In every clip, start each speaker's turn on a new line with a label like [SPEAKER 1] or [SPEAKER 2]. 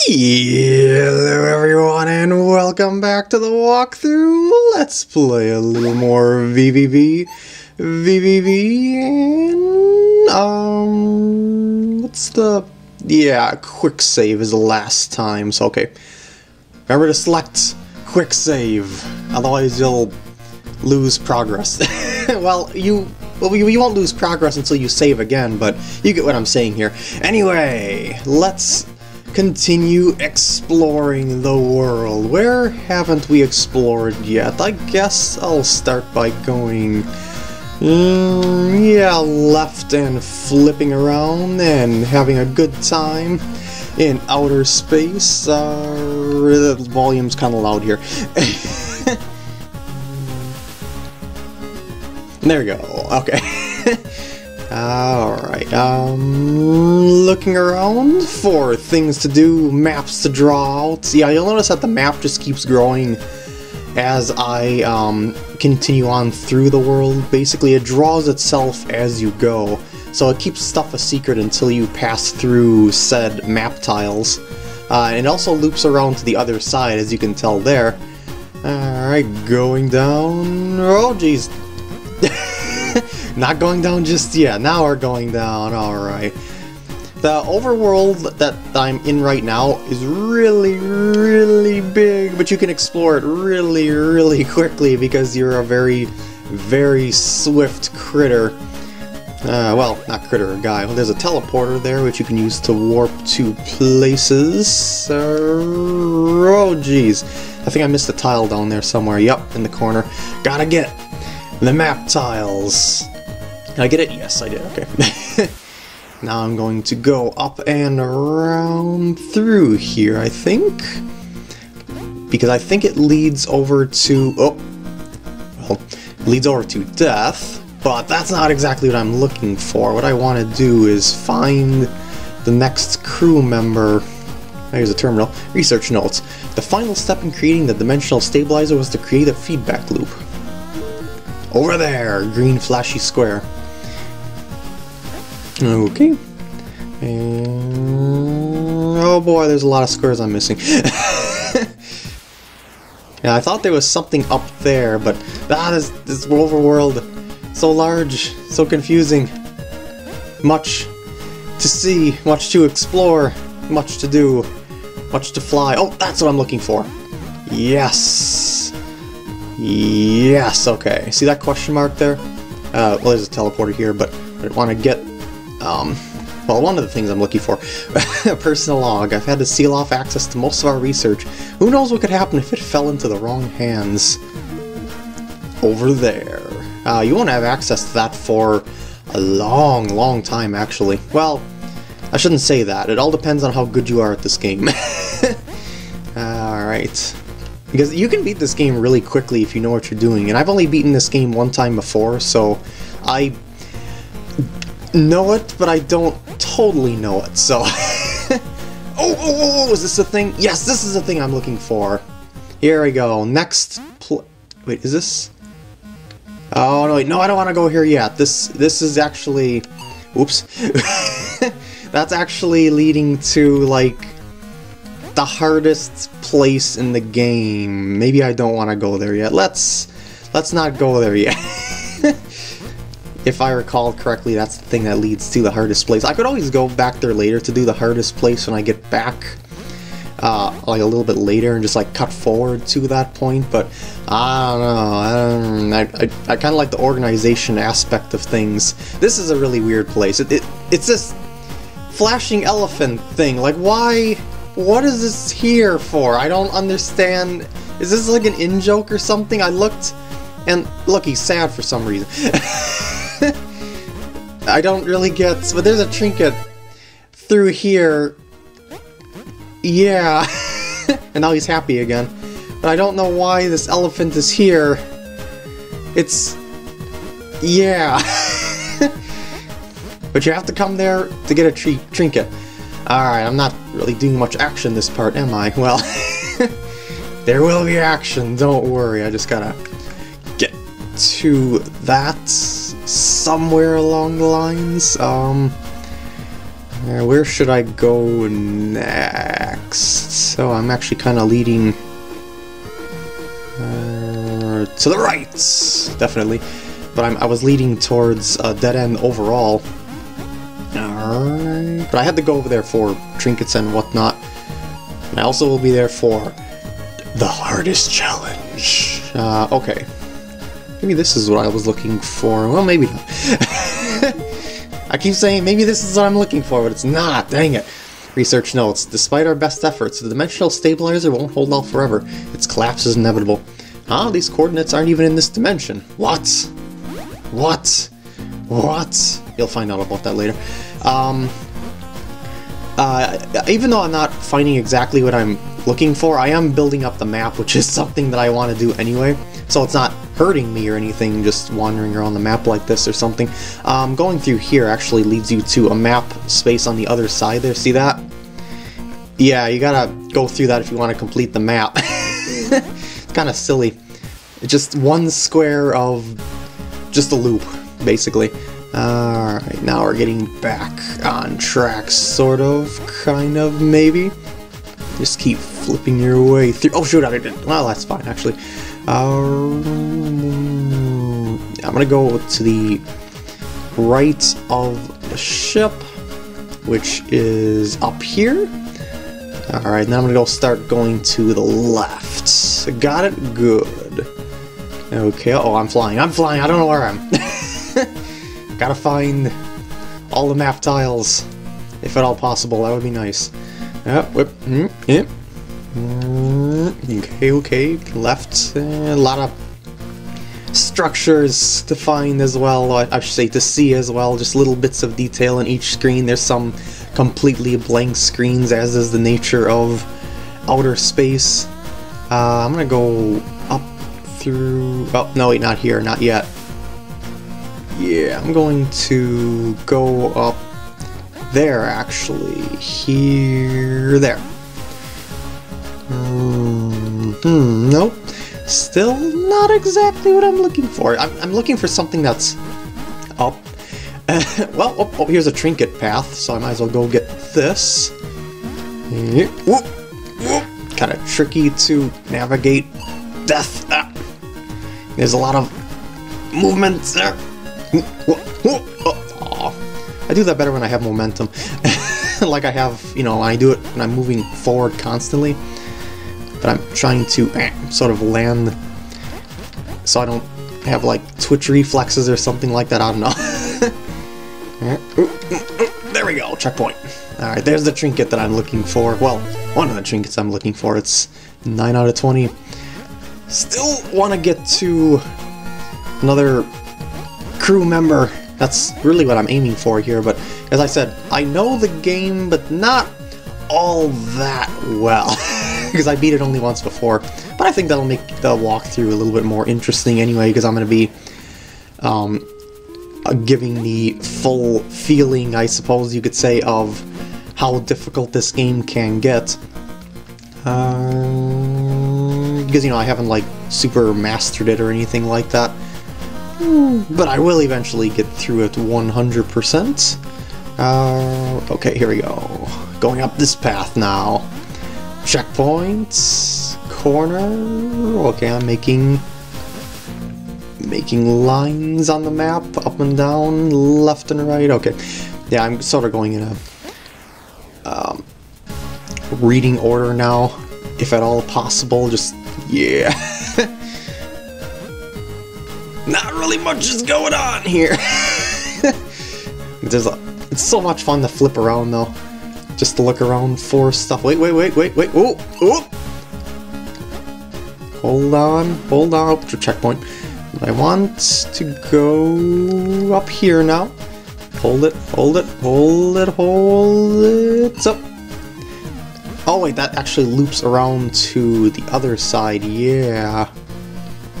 [SPEAKER 1] Hello everyone and welcome back to the walkthrough. Let's play a little more VVV. VVV and, um, what's the, yeah, quick save is the last time, so okay. Remember to select quick save, otherwise you'll lose progress. well, you well, you, you won't lose progress until you save again, but you get what I'm saying here. Anyway, let's continue exploring the world. Where haven't we explored yet? I guess I'll start by going... Mm, yeah, left and flipping around and having a good time in outer space. Uh, the volume's kind of loud here. there we go. Okay. Alright, um, looking around for things to do, maps to draw out. Yeah, you'll notice that the map just keeps growing as I um, continue on through the world. Basically, it draws itself as you go, so it keeps stuff a secret until you pass through said map tiles. Uh, and it also loops around to the other side, as you can tell there. Alright, going down... Oh, jeez. Not going down just yet. Now we're going down. Alright. The overworld that I'm in right now is really, really big, but you can explore it really, really quickly because you're a very, very swift critter. Uh, well, not critter, a guy. Well, there's a teleporter there, which you can use to warp to places. Uh, oh, jeez. I think I missed a tile down there somewhere. Yup, in the corner. Gotta get the map tiles. I get it? Yes, I did. Okay. now I'm going to go up and around through here, I think. Because I think it leads over to... Oh! Well, leads over to death. But that's not exactly what I'm looking for. What I want to do is find the next crew member. Here's a terminal. Research notes. The final step in creating the dimensional stabilizer was to create a feedback loop. Over there! Green flashy square. Okay. And... Oh boy, there's a lot of squares I'm missing. yeah, I thought there was something up there, but ah, this, this overworld, so large, so confusing. Much to see, much to explore, much to do, much to fly. Oh, that's what I'm looking for. Yes. Yes, okay. See that question mark there? Uh, well, there's a teleporter here, but I want to get um, well, one of the things I'm looking for, a personal log. I've had to seal off access to most of our research. Who knows what could happen if it fell into the wrong hands? Over there. Uh, you won't have access to that for a long, long time, actually. Well, I shouldn't say that. It all depends on how good you are at this game. Alright. Because you can beat this game really quickly if you know what you're doing, and I've only beaten this game one time before, so I know it, but I don't totally know it, so... oh, oh, oh, oh, is this the thing? Yes, this is the thing I'm looking for. Here we go. Next Wait, is this... Oh, no, wait, no, I don't want to go here yet. This, this is actually... Oops. That's actually leading to, like, the hardest place in the game. Maybe I don't want to go there yet. Let's... Let's not go there yet. if I recall correctly, that's the thing that leads to the hardest place. I could always go back there later to do the hardest place when I get back, uh, like a little bit later and just like cut forward to that point, but I don't know, I, I, I kind of like the organization aspect of things. This is a really weird place. It, it It's this flashing elephant thing, like why, what is this here for? I don't understand. Is this like an in-joke or something? I looked, and look, he's sad for some reason. I don't really get... But there's a trinket through here. Yeah. and now he's happy again. But I don't know why this elephant is here. It's... Yeah. but you have to come there to get a tre trinket. Alright, I'm not really doing much action this part, am I? Well, there will be action, don't worry. I just gotta get to that somewhere along the lines. Um, where should I go next? So I'm actually kind of leading uh, to the right, definitely. But I'm, I was leading towards a dead end overall. But I had to go over there for trinkets and whatnot. And I also will be there for the hardest challenge. Uh, okay. Maybe this is what I was looking for. Well, maybe not. I keep saying maybe this is what I'm looking for, but it's not. Dang it. Research notes. Despite our best efforts, the dimensional stabilizer won't hold out forever. Its collapse is inevitable. Ah, these coordinates aren't even in this dimension. What? What? What? You'll find out about that later. Um, uh, even though I'm not finding exactly what I'm looking for, I am building up the map, which is something that I want to do anyway. So it's not hurting me or anything, just wandering around the map like this or something. Um, going through here actually leads you to a map space on the other side there, see that? Yeah, you gotta go through that if you want to complete the map. it's kind of silly. Just one square of just a loop, basically. Alright, now we're getting back on track, sort of, kind of, maybe. Just keep flipping your way through. Oh, shoot, I didn't. Well, that's fine, actually. Um, I'm gonna go to the right of the ship, which is up here. Alright, now I'm gonna go start going to the left. Got it? Good. Okay, oh, I'm flying. I'm flying. I don't know where I'm. Gotta find all the map tiles, if at all possible. That would be nice. Yep, whip, mm, yep. Mm, okay, okay. Left, a lot of structures to find as well. I should say to see as well. Just little bits of detail in each screen. There's some completely blank screens, as is the nature of outer space. Uh, I'm gonna go up through. Oh no, wait, not here, not yet. Yeah, I'm going to go up there actually. Here, there. Mm hmm, nope. Still not exactly what I'm looking for. I'm, I'm looking for something that's up. Uh, well, oh, oh, here's a trinket path, so I might as well go get this. Kind of tricky to navigate. Death. Ah. There's a lot of movement there. I do that better when I have momentum. like I have, you know, I do it when I'm moving forward constantly. But I'm trying to eh, sort of land so I don't have like twitch reflexes or something like that. I don't know. there we go, checkpoint. Alright, there's the trinket that I'm looking for. Well, one of the trinkets I'm looking for. It's 9 out of 20. Still want to get to another crew member. That's really what I'm aiming for here, but as I said, I know the game, but not all that well, because I beat it only once before. But I think that'll make the walkthrough a little bit more interesting anyway, because I'm going to be um, uh, giving the full feeling, I suppose you could say, of how difficult this game can get. Uh, because, you know, I haven't, like, super mastered it or anything like that. But I will eventually get through it 100%. Uh, okay, here we go. Going up this path now. Checkpoints. Corner. Okay, I'm making making lines on the map, up and down, left and right. Okay, yeah, I'm sort of going in a um, reading order now, if at all possible. Just yeah. Not really much is going on here. There's a, it's so much fun to flip around though. Just to look around for stuff. Wait, wait, wait, wait, wait. Oh, oh. Hold on, hold on. To checkpoint. I want to go up here now. Hold it, hold it, hold it, hold it. Up. Oh wait, that actually loops around to the other side. Yeah.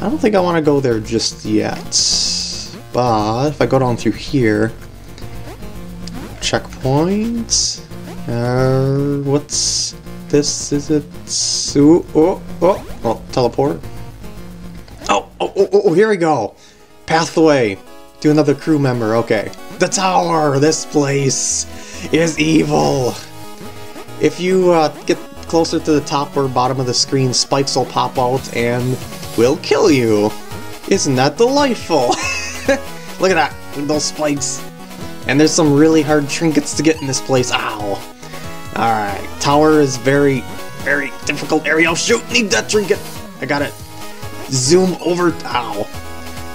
[SPEAKER 1] I don't think I want to go there just yet. But if I go down through here... Checkpoint... Uh, what's this? Is it... Ooh, oh, oh, oh, teleport. Oh, oh, oh, oh, here we go! Pathway to another crew member, okay. The tower! This place is evil. If you uh, get closer to the top or bottom of the screen, spikes will pop out and will kill you. Isn't that delightful? Look at that, those spikes. And there's some really hard trinkets to get in this place. Ow. Alright, tower is very, very difficult area. Oh shoot, need that trinket. I got it. Zoom over, ow.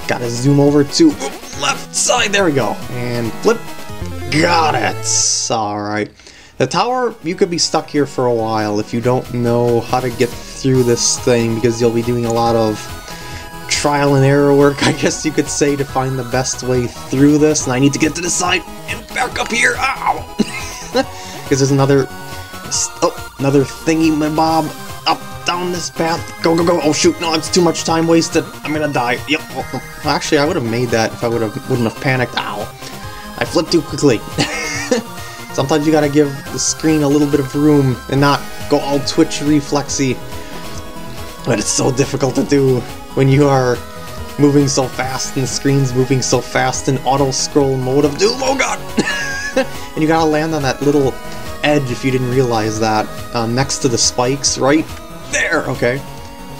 [SPEAKER 1] Gotta zoom over to left side, there we go. And flip, got it. Alright. The tower, you could be stuck here for a while if you don't know how to get through this thing because you'll be doing a lot of trial and error work, I guess you could say, to find the best way through this. And I need to get to the side and back up here. Ow! Because there's another, oh, another thingy, my bob. Up, down this path. Go, go, go. Oh shoot! No, it's too much time wasted. I'm gonna die. Yep. Oh, oh. Actually, I would have made that if I would have wouldn't have panicked. Ow! I flipped too quickly. Sometimes you gotta give the screen a little bit of room and not go all twitch reflexy. But it's so difficult to do when you are moving so fast and the screen's moving so fast in auto-scroll mode of doom. Oh god! and you gotta land on that little edge if you didn't realize that. Uh, next to the spikes, right there, okay.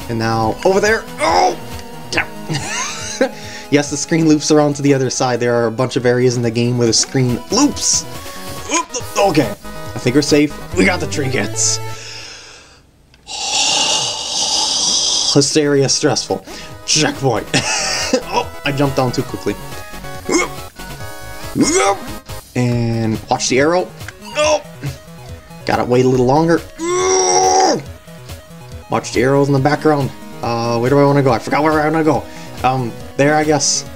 [SPEAKER 1] And now, over there, oh! yes, the screen loops around to the other side. There are a bunch of areas in the game where the screen loops! Okay, I think we're safe. We got the trinkets. Hysteria stressful. Checkpoint. oh, I jumped down too quickly. And watch the arrow. Oh, gotta wait a little longer. Watch the arrows in the background. Uh, where do I want to go? I forgot where I want to go. Um, there, I guess.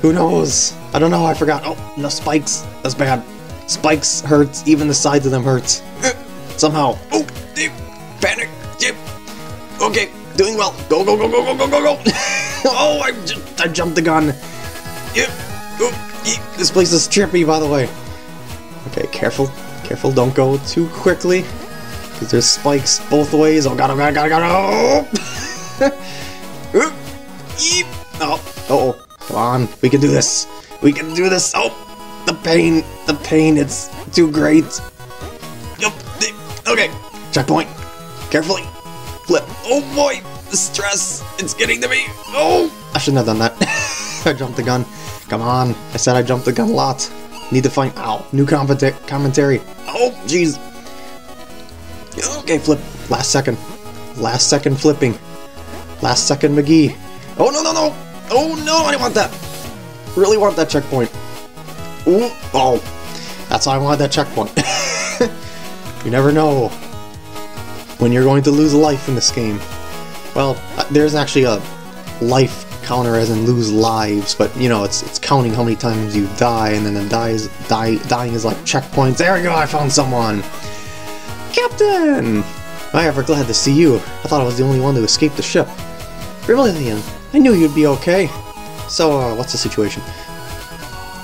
[SPEAKER 1] Who knows? I don't know. I forgot. Oh, no spikes. That's bad. Spikes hurts. Even the sides of them hurts. Somehow. Oh. Panic. Okay, doing well. Go, go, go, go, go, go, go, go. oh, I, I jumped the gun. Yep. This place is trippy, by the way. Okay, careful. Careful, don't go too quickly. Because there's spikes both ways. Oh god, oh god, oh god, oh god, oh! oh, uh oh. Come on, we can do this. We can do this. Oh, the pain, the pain, it's too great. Yep. Okay, checkpoint. Carefully. Flip. Oh boy, the stress, it's getting to me. Oh, I shouldn't have done that. I jumped the gun. Come on, I said I jumped the gun a lot. Need to find, ow, new commentary. Oh, jeez. Okay, flip. Last second. Last second flipping. Last second McGee. Oh, no, no, no! Oh, no, I want that! Really want that checkpoint. Ooh, oh. That's why I wanted that checkpoint. you never know when you're going to lose a life in this game. Well, uh, there's actually a life counter as in lose lives, but you know, it's it's counting how many times you die, and then the dies, die, dying is like checkpoints. There we go, I found someone! Captain! I ever glad to see you. I thought I was the only one to escape the ship. Brilliant! I knew you'd be okay. So, uh, what's the situation?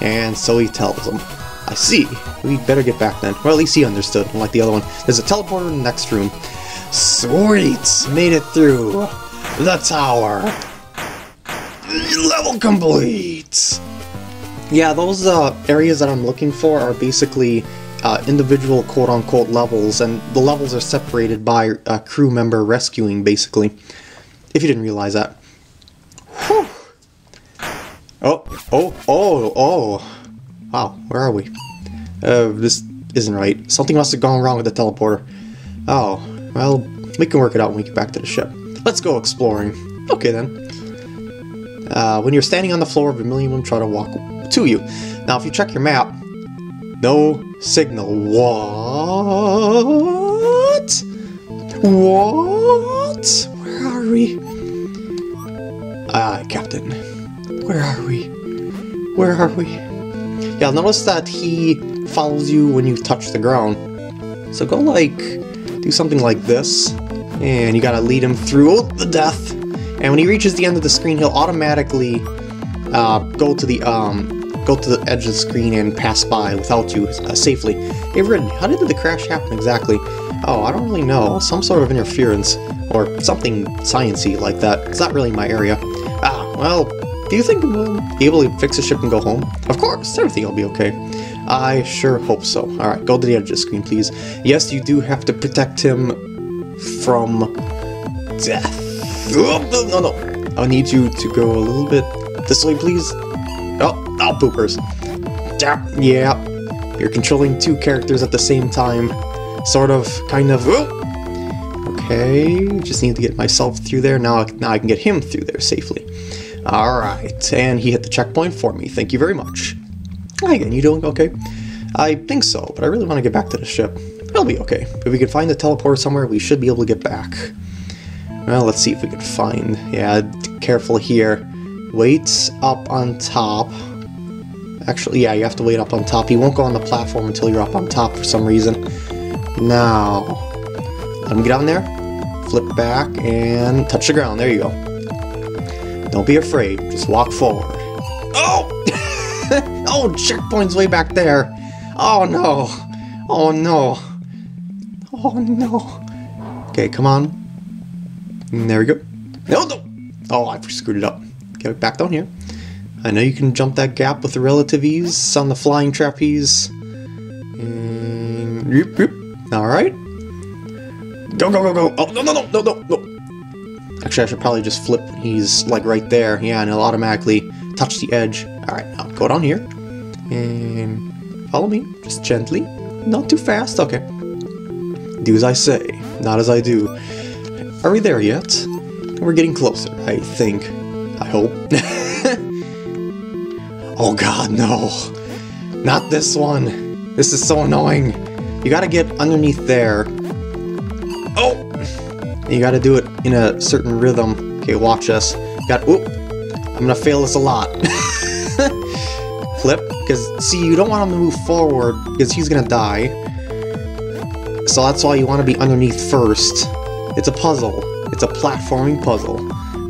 [SPEAKER 1] And so he tells him. I see. We better get back then. Well, at least he understood, unlike the other one. There's a teleporter in the next room. Sweet! Made it through. The tower. Level complete! Yeah, those uh, areas that I'm looking for are basically uh, individual quote-unquote levels, and the levels are separated by a crew member rescuing, basically. If you didn't realize that. Whew. Oh, oh, oh, oh. Wow, where are we? Uh, this isn't right. Something must have gone wrong with the teleporter. Oh, well, we can work it out when we get back to the ship. Let's go exploring. Okay then. Uh, when you're standing on the floor, Vermilion will try to walk to you. Now, if you check your map, no signal. What? What? Where are we? Ah, Captain. Where are we? Where are we? Yeah, notice that he follows you when you touch the ground. So go like, do something like this, and you gotta lead him through the death. And when he reaches the end of the screen, he'll automatically uh, go to the um, go to the edge of the screen and pass by without you uh, safely. Hey, Viridian, how did the crash happen exactly? Oh, I don't really know. Some sort of interference, or something sciency like that. It's not really my area. Ah, well, do you think we'll be able to fix the ship and go home? Of course, everything will be okay. I sure hope so. Alright, go to the edge of the screen, please. Yes, you do have to protect him from death. No, no. I need you to go a little bit this way, please. Oh, oh, poopers. Yeah, you're controlling two characters at the same time. Sort of, kind of. Okay, just need to get myself through there. Now, now I can get him through there safely. Alright, and he hit the checkpoint for me. Thank you very much. Hi again, you doing okay? I think so, but I really want to get back to the ship. It'll be okay. If we can find the teleport somewhere, we should be able to get back. Well, let's see if we can find... Yeah, careful here. Wait up on top. Actually, yeah, you have to wait up on top. You won't go on the platform until you're up on top for some reason. Now, let him get on there, flip back, and touch the ground. There you go. Don't be afraid. Just walk forward. Oh! oh, checkpoint's way back there. Oh, no. Oh, no. Oh, no. Okay, come on. There we go. No, no. Oh, I screwed it up. Get it back down here. I know you can jump that gap with relative ease on the flying trapeze. And... Alright. Go, go, go, go. Oh, no, no, no, no, no, no. Actually, I should probably just flip. He's, like, right there. Yeah, and it'll automatically touch the edge. Alright, now go down here. And follow me. Just gently. Not too fast. Okay. Do as I say, not as I do. Are we there yet? We're getting closer, I think. I hope. oh god, no. Not this one. This is so annoying. You gotta get underneath there. Oh! You gotta do it in a certain rhythm. Okay, watch this. got- oop! I'm gonna fail this a lot. Flip, because, see, you don't want him to move forward, because he's gonna die. So that's why you want to be underneath first. It's a puzzle. It's a platforming puzzle.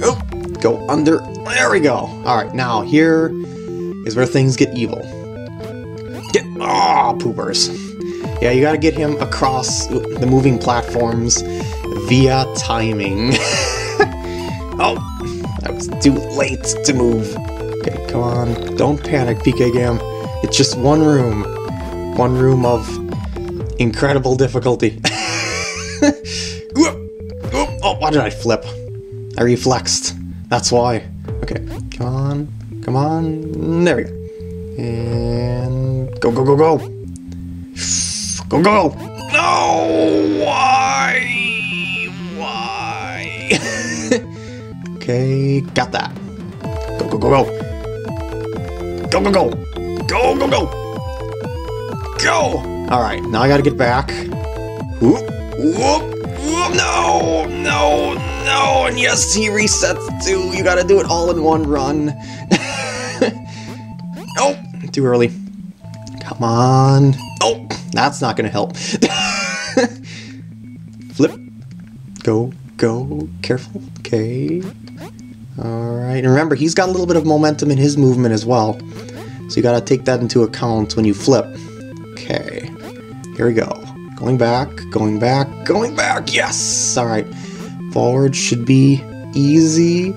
[SPEAKER 1] Oh, go under. There we go. Alright, now here is where things get evil. Get. Ah, oh, poopers. Yeah, you gotta get him across the moving platforms via timing. oh, I was too late to move. Okay, come on. Don't panic, PkGam. It's just one room. One room of incredible difficulty. why did I flip? I reflexed. That's why. Okay, come on. Come on. There we go. And go, go, go, go. Go, go! No! Why? Why? okay, got that. Go, go, go, go. Go, go, go. Go, go, go. Go! Alright, now I gotta get back. Whoop, whoop, no, no, no, and yes, he resets too. You gotta do it all in one run. oh, too early. Come on. Oh, that's not gonna help. Flip. Go, go, careful. Okay. Alright, and remember, he's got a little bit of momentum in his movement as well. So you gotta take that into account when you flip. Okay. Here we go. Going back, going back, going back! Yes! Alright. Forward should be easy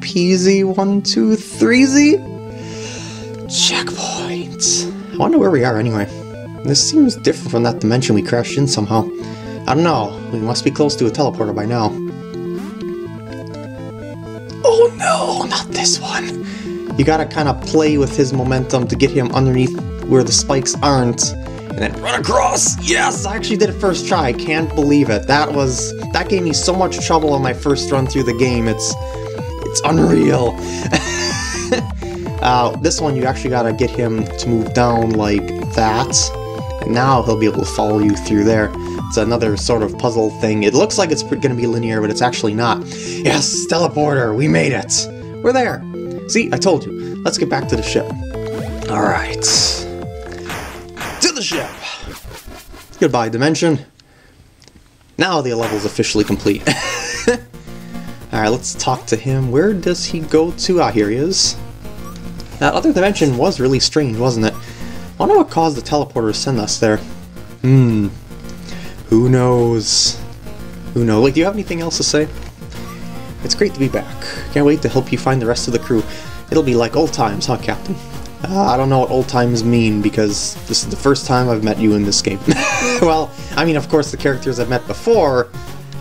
[SPEAKER 1] peasy. One, two, three Z. Checkpoint. I wonder where we are anyway. This seems different from that dimension we crashed in somehow. I don't know. We must be close to a teleporter by now. Oh no, not this one. You gotta kind of play with his momentum to get him underneath where the spikes aren't, then run across. Yes, I actually did it first try. I can't believe it. That was that gave me so much trouble on my first run through the game. It's it's unreal. uh, this one you actually gotta get him to move down like that, and now he'll be able to follow you through there. It's another sort of puzzle thing. It looks like it's going to be linear, but it's actually not. Yes, teleporter, we made it. We're there. See, I told you. Let's get back to the ship. All right. Goodbye, Dimension. Now the level's officially complete. Alright, let's talk to him. Where does he go to? Ah, here he is. That other dimension was really strange, wasn't it? I wonder what caused the teleporter to send us there. Hmm. Who knows? Who knows? Like, do you have anything else to say? It's great to be back. Can't wait to help you find the rest of the crew. It'll be like old times, huh, Captain? Uh, I don't know what old times mean because this is the first time I've met you in this game. well, I mean, of course, the characters I've met before.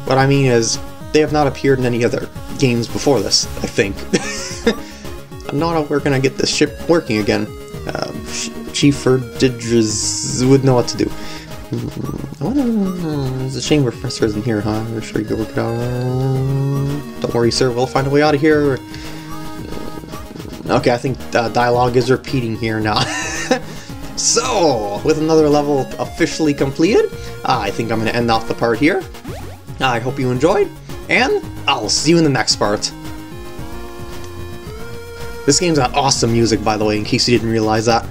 [SPEAKER 1] What I mean is, they have not appeared in any other games before this, I think. I'm not we're gonna get this ship working again. Uh, Chief Verdigris would know what to do. Hmm, it's a shame Professor isn't here, huh? I'm sure you can work it out. Don't worry, sir. We'll find a way out of here. Okay, I think uh, dialogue is repeating here now. so, with another level officially completed, uh, I think I'm going to end off the part here. I hope you enjoyed, and I'll see you in the next part. This game's got awesome music, by the way, in case you didn't realize that.